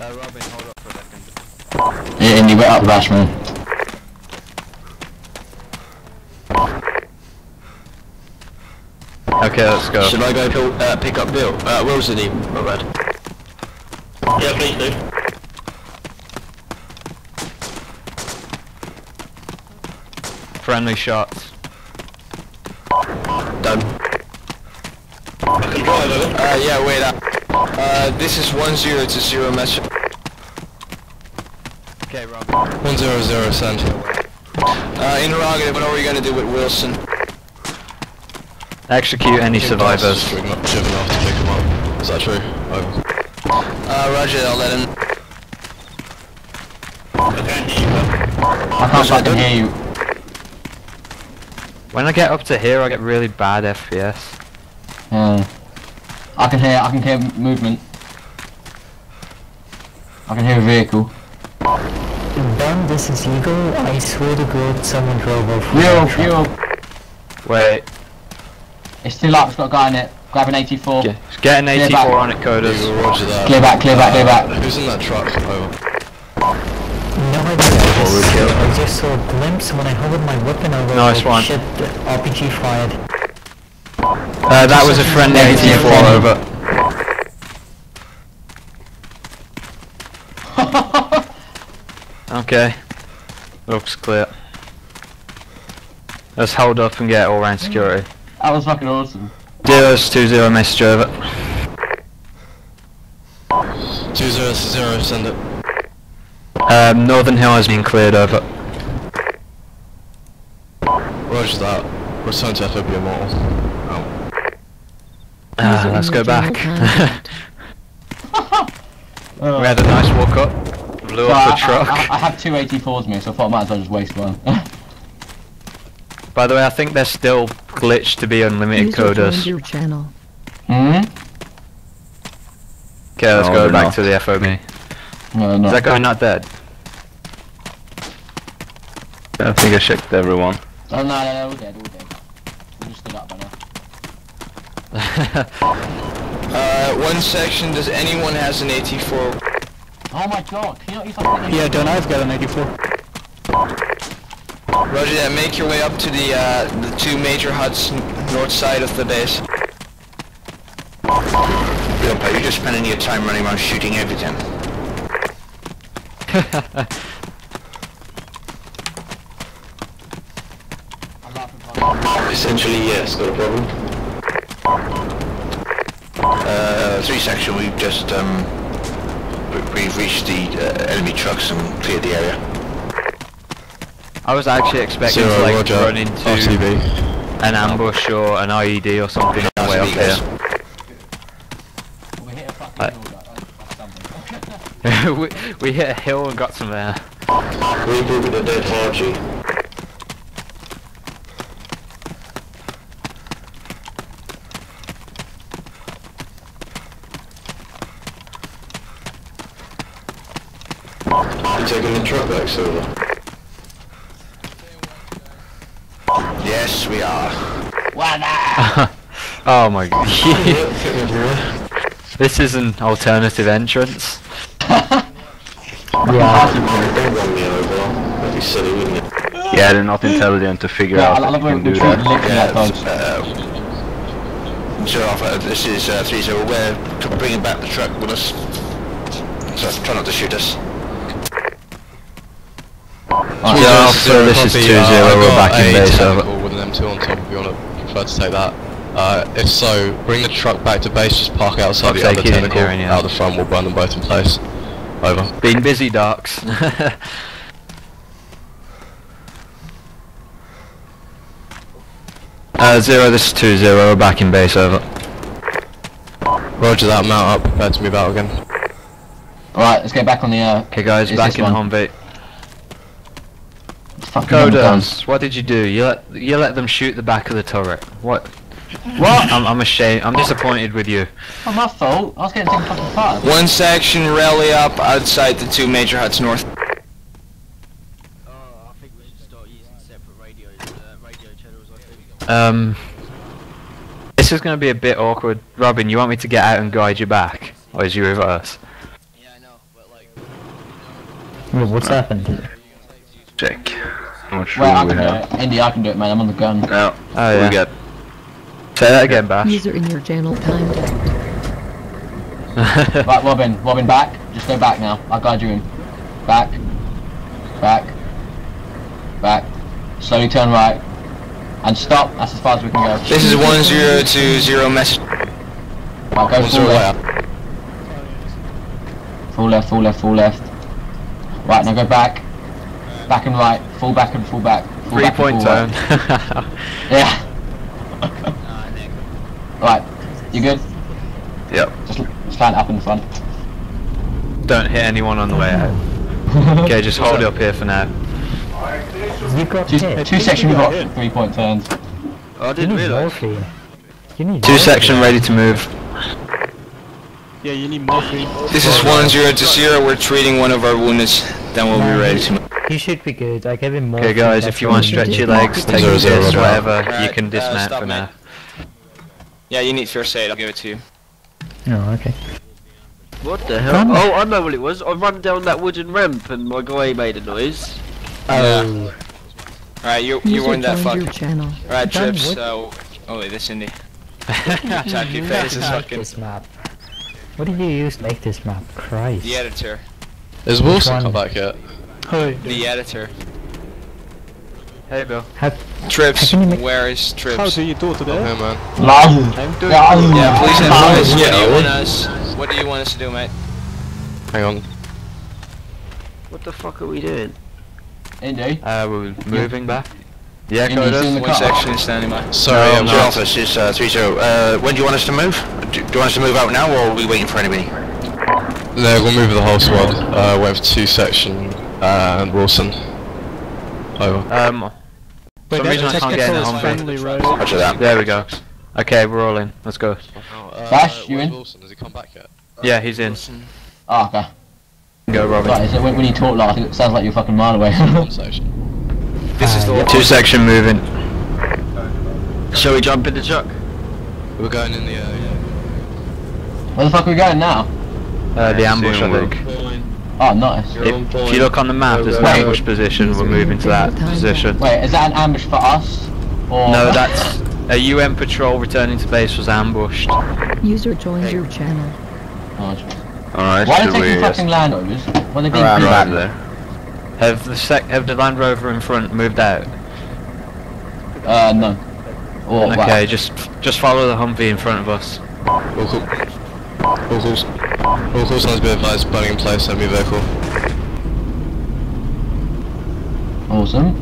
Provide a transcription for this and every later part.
Uh, Robin, hold up for a second. Yeah, and you went up Rashman. Okay, let's go. Should I go Bill, uh, pick up Bill? Uh, Wilson, even, my bad. Yeah, please do. Friendly shots. Done. I can drive over. Uh, yeah, wait up. Uh, this is 1 0 to 0 message. Okay, Robin. 1 0 0 send. Uh, interrogative, what are we gonna do with Wilson? Execute any survivors. Driven off to pick him up. Is that true? Over. Uh, roger, I'll let him. I can't hear you. I can't fucking hear you. When I get up to here, I get really bad FPS. Uh, I can hear, I can hear movement. I can hear a vehicle. Don, this is Eagle. I swear to God, someone drove off. with Yo, my truck. yo. Wait, It's still up, it's got a guy in it. Grab an 84. get, get an Clear 84 back. on it, coders. roger. Clear back, clear back, clear back. Uh, who's in that truck? Over. No idea. Oh, I just, I just saw a glimpse when I hovered my weapon over. Nice oh, one. Shit, RPG fired. Uh, that was a friendly Yeah, it's a 84 friendly. over. Okay. Looks clear. Let's hold up and get all round security. That was fucking awesome. Zeros two zero message over. 2 0 0, send it. Um, Northern Hill has been cleared over. Roger that. Return to FOB Immortal. Out. Ah, let's go back. Uh, we had a nice walk up. Blew so up I, the truck. I, I, I have two 84s me, so I thought I might as well just waste one. By the way, I think they're still glitched to be unlimited User joined coders. your channel. hmm? Okay, let's No, go back not. to the FOB. No, Is that guy not dead? I think I checked everyone. Oh, no, no, no, all dead, all dead. We just stood up by now. Uh, one section, does anyone has an 84? Oh my god, can you not use like Yeah, Don, I've got an 84. Roger that, make your way up to the, uh, the two major huts north side of the base. Bilbo, you're just spending your time running around shooting everything. I'm laughing for Essentially, yes, got a problem. Uh, three section, we've just, um, we- we've reached the uh, enemy trucks and cleared the area. I was actually expecting Zero, to like roger. run into RTB. an ambush or an IED or something on the way up here. We hit a hill, like, like something. we, we hit a hill and got some air. Regroup with the dead Archie. You taking the truck back, Silver? Yes, we are. oh my god. this is an alternative entrance. Yeah. Don't run me over. That'd be silly, wouldn't it? Yeah, they're not intelligent to figure Yeah, out I that love you when can we do treat that. Yeah, uh, so Alpha, this is uh, 3 0. We're c- bringing back the truck with us. So try not to shoot us. Yeah, so this is 2-0, we're back in base, over. with an M2 on top if you want to prefer to take that. Uh, if so, bring the truck back to base, just park outside I'll the other it in tentacle, here and yeah. out the front, we'll burn them both in place. Over. Been busy, Darks. uh, zero, this is 2-0, we're back in base, over. Roger that, mount up, prepare to move out again. Alright, let's get back on the, uh, Okay guys, Is back this in one? Humvee. Fucking number. Coders, what did you do? You let you let them shoot the back of the turret. What? What? I'm, I'm ashamed. I'm disappointed with you. Not my fault. I was getting taken fucking fire. One section, rally up outside the two major huts north. Um, this is going to be a bit awkward. Robin, you want me to get out and guide you back, or is you reverse? Yeah, I know, but Wait, what's happened? Check. I'm not sure Well, I we can do have. it. Indy, I can do it, man. I'm on the gun. No. Oh, oh yeah. We got. Say that again, Bash. User in your channel timed out. Right, Robin. Robin, back. Just go back now. I'll guide you in. Back. Back. Back. Slowly turn right. And stop. That's as far as we can go. This is 1020 message. Right, go What's full your way left. up? Full left, full left, full left. Right, now go back. Back and right. Full back and full back. Full Three back point full zone. right. Yeah. right. You good? Yep. Just, just line up in the front. Don't hit anyone on the way out. Okay, just hold it up here for now. You got Two, section two sections got three point turns. Oh, I didn't need realise. You need Two morphine. section ready to move. Yeah, you need morphine. This is 1020, we're treating one of our woundeds, then we'll be ready to move. He should be good. I gave him more. Okay, guys, if you want to stretch your legs, take Zero, a zero, piss, whatever, you can uh, dismount stop, for mate. now. Yeah, you need first aid, I'll give it to you. Oh, okay. What the hell? Come. Oh, I know what it was. I ran down that wooden ramp and my guy made a noise. Oh. Alright, you, you User were in that joined your fuck. channel. Right, Done Trips, so... Oh wait, this Indy. Tap your face is Make fucking... this map. What did you use to make this map? Christ. The editor. Is Wilson come back yet? The editor. Hey, Bill. How, Trips, How can you make- where is Trips? How do you do today? Yeah, man. Yeah, please advise. What do you want us? What do you want us to do, mate? Hang on. What the fuck are we doing? Indy. Uh, we're moving back. Yeah, Indy, you still in Coda. the One car? section is standing by. Sorry, I'm No, not. Alpha, Alpha, this is uh, 30. Uh, when do you want us to move? Do, do you want us to move out now, or are we waiting for anybody? No, we'll move the whole squad. Uh, we have two section uh, and Wilson. Over. Um, for some reason I can't get in the home friendly, base. right? Roger that. There we go. Okay, we're all in. Let's go. Uh, Bash, you in? Wilson? Has he come back yet? Yeah, he's in. Oh, okay. Go, Robin. Right, is it when, when you talk last, it sounds like you're fucking mile away. This is Uh, the Two section moving. Shall we jump in the truck? We're going in the uh, yeah. Where the fuck are we going now? Uh, the ambush, I Seeing think. Oh, nice. If, if you look on the map, there's an Wait. ambush position. We're moving to that position. Wait, is that an ambush for us? Or No, that's a UN patrol returning to base was ambushed. User joined your channel. Oh, Alright, Why are should they we taking just fucking Land Rovers? What are they being drive bad? there? Have the sec have the Land Rover in front moved out? Uh, no. Or, well, Okay, just just follow the Humvee in front of us. All cool. All cool. All cool. Sounds be advised. Burning in place. Enemy vehicle. Awesome.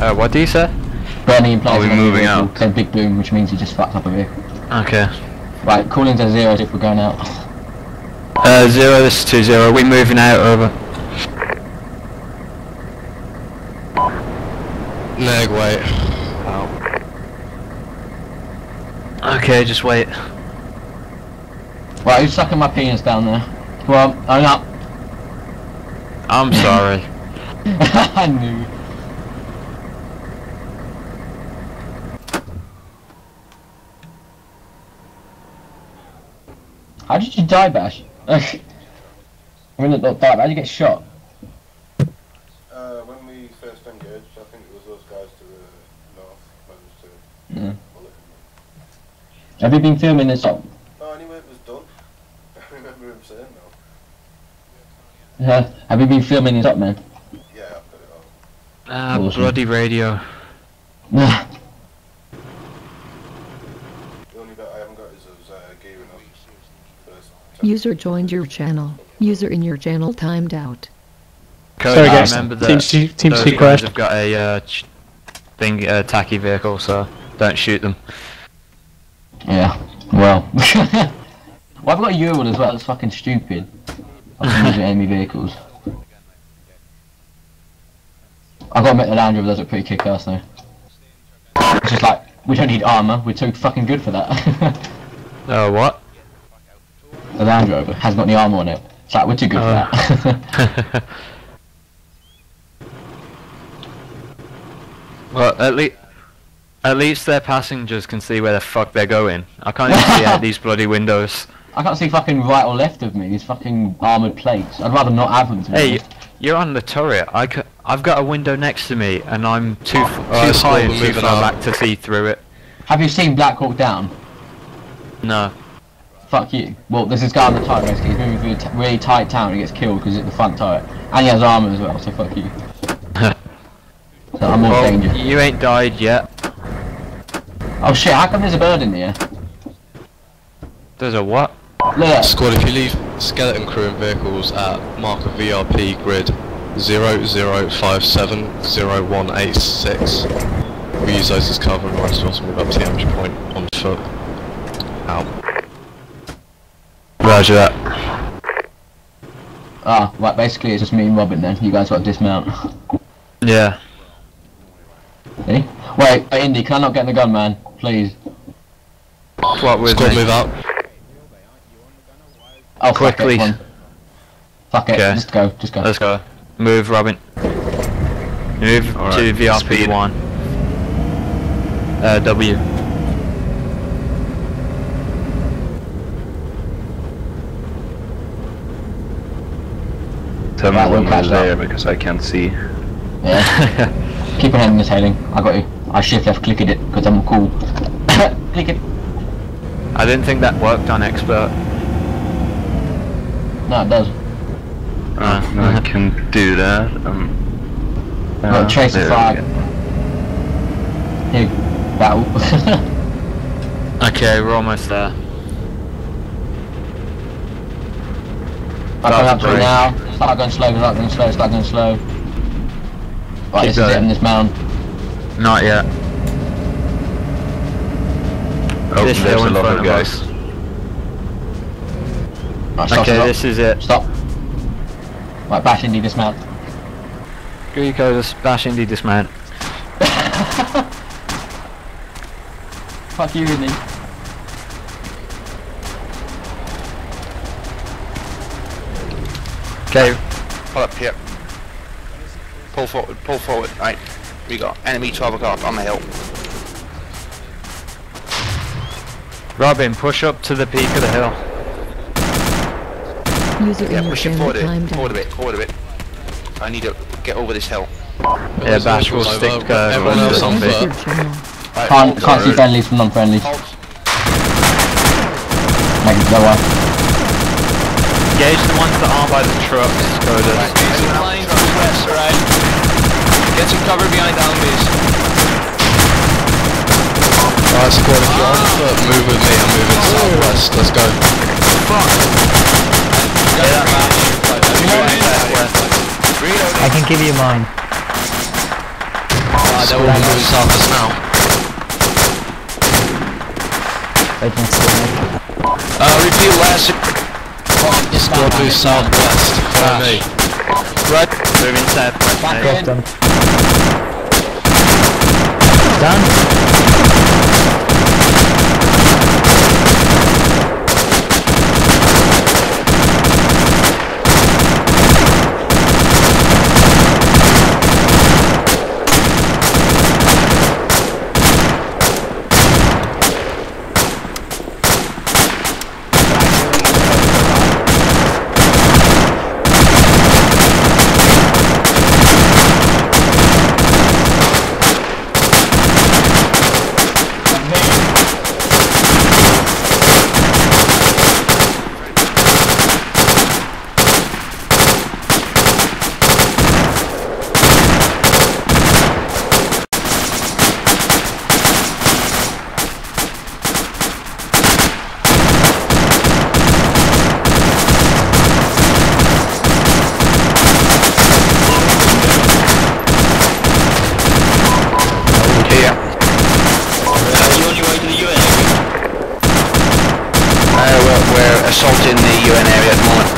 Uh, what do you say? Burning in place. Are we on moving vehicle, out? Said big boom, which means he just fucked up a vehicle. Okay. Right, call into zeros if we're going out. Uh, zero. This is two zero. We moving out. Over. Neg, wait. Oh. Okay, just wait. Right, who's sucking my penis down there? Come on, own up. I'm sorry. I knew. How did you die, Bash? I mean, not die, but how did you get shot? Uh, when we first engaged, I think it was those guys to the north managed to Yeah. bullet him. Have you been filming this up? Oh, anyway, it was Dunn. I remember him saying no. Uh, have you been filming this up, man? Yeah, I've got it all. Ah, Awesome. bloody radio. Nah. The only bit I haven't got is those uh, gearing up. User joined your channel. User in your channel timed out. Cody, Sorry, guys. remember that Team C- Team those C guys crashed. have got a uh, ch- thing, uh, tacky vehicle, so don't shoot them. Yeah. Well. well, I've got a Ural as well. That's fucking stupid. Using enemy vehicles. I gotta admit the Land Rover does it pretty kick-ass though. It's just like we don't need armor. We're too fucking good for that. Oh, what? the Land Rover hasn't got any armor on it. It's like we're too good Oh. for uh. that. well, at least. At least their passengers can see where the fuck they're going. I can't even see out these bloody windows. I can't see fucking right or left of me. These fucking armored plates. I'd rather not have them. To Hey, honest. you're on the turret. I c- I've got a window next to me, and I'm too f- uh, too Alright, so high and too far out. back to see through it. have you seen Black Hawk Down? No. Fuck you. Well, there's this guy on the turret basically. He's moving through a t- really tight town. and He gets killed because it's the front turret, and he has armor as well. So fuck you. so I'm more Well, danger. you ain't died yet. Oh shit! How come there's a bird in here? There's a what? Look. Squad, if you leave skeleton crew and vehicles at marker VRP grid 00570186, we use those as cover and run to move up to the entry point on foot. Out. Roger that. Ah, right. Basically, it's just me and Robin. Then you guys got to dismount. Yeah. Eh? Wait, Indy, can I not get in the gun, man? Please. What with Squad, me? move out. Oh, fuck Quickly. it. Fuck it, Okay. just go, just go. Let's go. Move, Robin. Move Alright, to VRP speed. one. Uh, W. Tell me Right, we'll when catch there because I can't see. Yeah. Keep on heading this hailing. I got you. I shift left clicked it because I'm cool. Click it. I didn't think that worked on expert. No, it does. Oh, no, I can do that. Um, Got uh, trace the there we flag. go. Here, battle. Okay, we're almost there. I'm coming up to it Right. now. Start going slow, start going slow, start going slow. Right, Keep this is it in this mound. Not yet. Oh, this there's a lot of of guys. us. Right, stop, Okay, stop. this is it. Stop. Right, bash Indy, dismount. Here you go, just bash Indy dismount. Fuck you, Indy. Okay, Pull up here. Pull forward, pull forward. Right. We got enemy 12 o'clock on the hill. Robin, push up to the peak of the hill. User Yeah, in your push it channel forward a bit, forward a bit, forward a bit. I need to get over this hill. Yeah, Bash will Over, stick uh, everyone to else the on zombie. foot. Right, Can't, can't see alright. friendlies from non-friendlies. hold. Make it go up. Engage the ones that aren't by the trucks, Coders. Flying to the west, alright? Get some cover behind Albies. Alright, squad, if you're on foot, move with me, I'm moving southwest. Let's go. I can give you mine. Squad, we're moving southwest now. Right next to me. Uh, repeat last. Squad, move southwest. Follow me. Right, moving southwest, Back mate. Got them. Done. Here. Uh, you on your way to the UN area? Uh, we're, we're assaulting the UN area at the moment.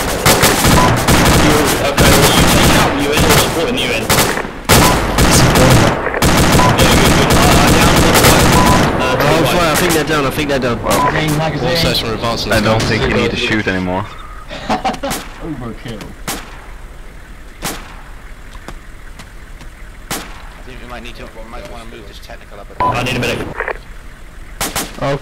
You, okay, well, you taking out the UN or supporting the UN? Yeah, good, good. Uh, down, uh, to the right. I think they're down, I think they're down. Magazine, All magazine. sets from advancing. I don't think you need to shoot anymore. Overkill. I think we might need to, we might want to move this technical up a bit. I need a minute. Oh,